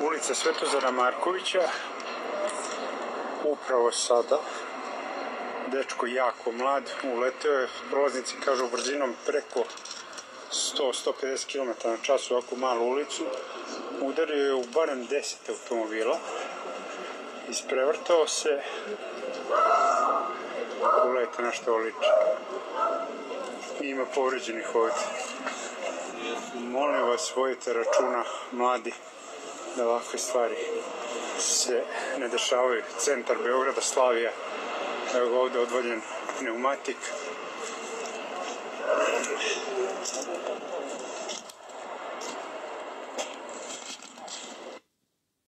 ulica Svetozara Markovića. Upravo sada. Dečko jako mlad, uleteo je, prolaznici kažu brzinom preko 100-150 km na čas u ovakvu malu ulicu. Udario je u barem 10 automobila. Isprevrtao se. Pogledajte na što ovo liči. Ima povređenih ovde. Molim vas, vojite računa, mladi, da ovakve stvari se ne dešavaju. Centar Beograda, Slavija, evo ovde odvaljen pneumatik.